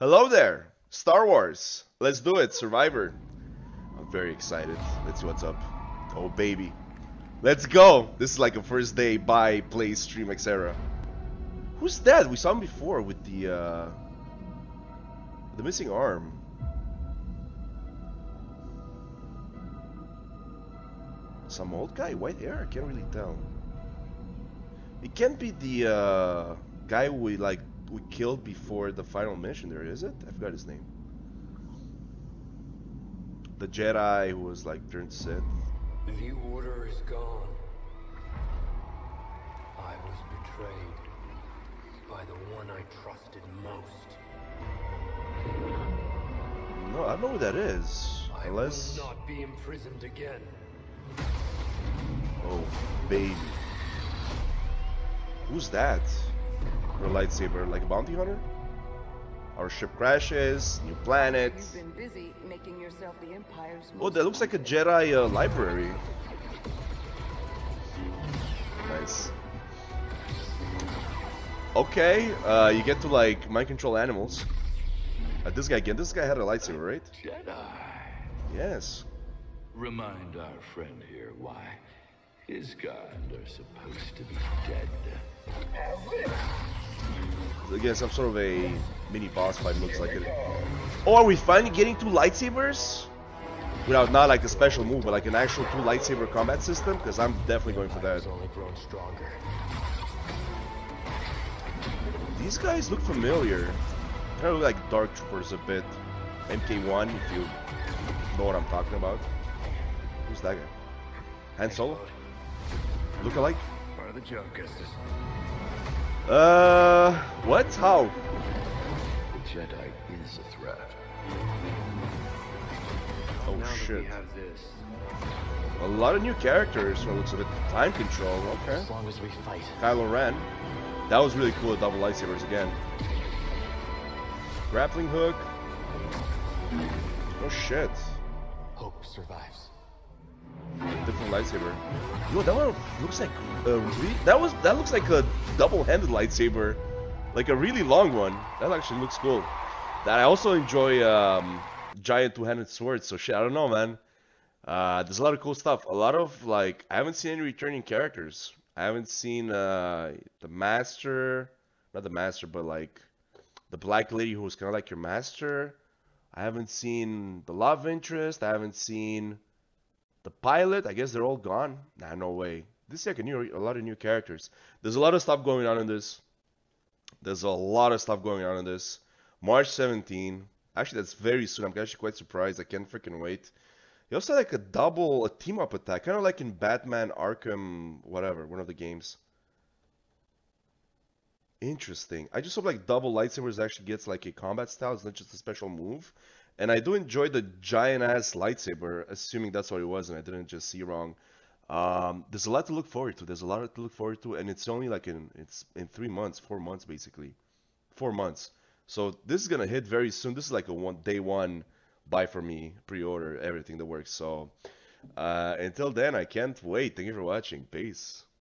Hello there, Star Wars. Let's do it, Survivor. I'm very excited. Let's see what's up. Oh baby, let's go. This is like a first day buy, play, stream, etc. Who's that? We saw him before with the uh, the missing arm. Some old guy, white hair. I can't really tell. It can't be the uh, guy we like we killed before the final mission there, is it? I forgot his name. The Jedi who was like turned Sith. The order is gone. I was betrayed by the one I trusted most. No, I don't know who that is. I Unless will not be imprisoned again. Oh baby. Who's that? Her lightsaber, like a bounty hunter? Our ship crashes, new planet. You've been busy making yourself the Empire's Oh, that looks like a Jedi uh, library. Nice. Okay, uh, you get to like mind control animals. Uh, this guy again. This guy had a lightsaber, right? Jedi. Yes. Remind our friend here why his kind are supposed to be dead. Again, some sort of a mini boss fight looks like it. Oh, are we finally getting two lightsabers? Without not like a special move, but like an actual two lightsaber combat system? Because I'm definitely going for that. These guys look familiar. Kind of like Dark Troopers a bit. MK1, if you know what I'm talking about. Who's that guy? Han Solo? Look alike? Part of the joke, Estes. Uh, what? How? The Jedi is a threat. Oh now shit. we have this, A lot of new characters from the looks of it. Time control, okay. as long as we fight, Kylo Ren. That was really cool, double lightsabers again. Grappling hook. Oh shit. hope survives. Different lightsaber. Yo, that one looks like a re that was that looks like a double-handed lightsaber, like a really long one. That actually looks cool. That I also enjoy um, giant two-handed swords. So shit, I don't know, man. Uh, there's a lot of cool stuff. A lot of like I haven't seen any returning characters. I haven't seen uh, the master, not the master, but like the black lady who was kind of like your master. I haven't seen the love interest. I haven't seen the pilot. I guess they're all gone. Nah, no way. This is like a new, a lot of new characters. There's a lot of stuff going on in this. There's a lot of stuff going on in this. March 17. Actually, that's very soon. I'm actually quite surprised. I can't freaking wait. You also had like a double, a team up attack, kind of like in Batman Arkham, whatever, one of the games. Interesting. I just hope like double lightsabers actually gets like a combat style. It's not just a special move. And I do enjoy the giant ass lightsaber, assuming that's what it was, and I didn't just see wrong. Um, there's a lot to look forward to. There's a lot to look forward to, and it's only like in it's in three months, four months basically, four months. So this is gonna hit very soon. This is like a one day one buy for me, pre-order, everything that works. So uh, until then, I can't wait. Thank you for watching. Peace.